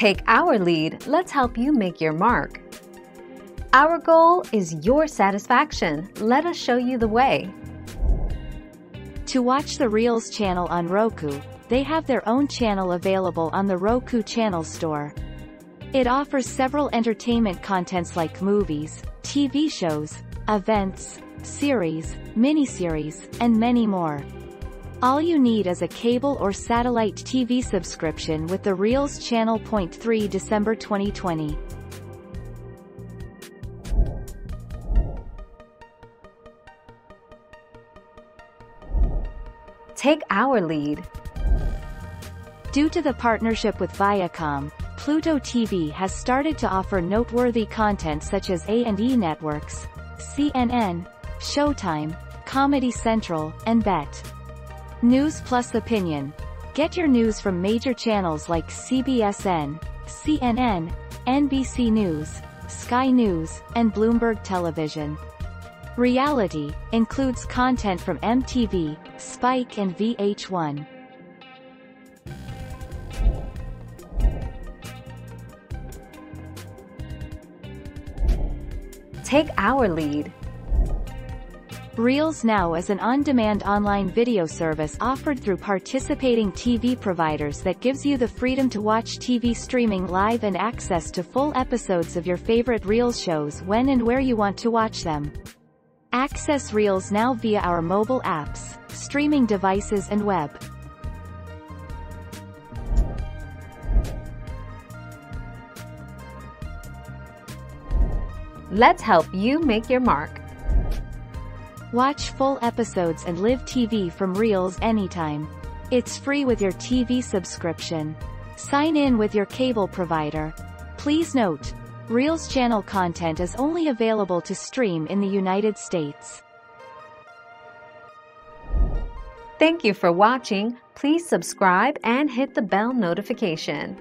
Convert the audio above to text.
Take our lead, let's help you make your mark. Our goal is your satisfaction. Let us show you the way. To watch the Reelz channel on Roku, they have their own channel available on the Roku Channel Store. It offers several entertainment contents like movies, TV shows, events, series, miniseries, and many more. All you need is a cable or satellite TV subscription with the Reelz Channel. 3 December 2020. Take our lead. Due to the partnership with Viacom, Pluto TV has started to offer noteworthy content such as A&E Networks, CNN, Showtime, Comedy Central, and BET. News plus opinion. Get your news from major channels like CBSN, CNN, NBC News, Sky News, and Bloomberg Television. Reality includes content from MTV, Spike and VH1. Take our lead. Reelz Now is an on-demand online video service offered through participating TV providers that gives you the freedom to watch TV streaming live and access to full episodes of your favorite Reelz shows when and where you want to watch them. Access Reelz Now via our mobile apps, streaming devices and web. Let's help you make your mark. Watch full episodes and live TV from Reelz anytime. It's free with your TV subscription. Sign in with your cable provider. Please note, Reelz channel content is only available to stream in the United States. Thank you for watching. Please subscribe and hit the bell notification.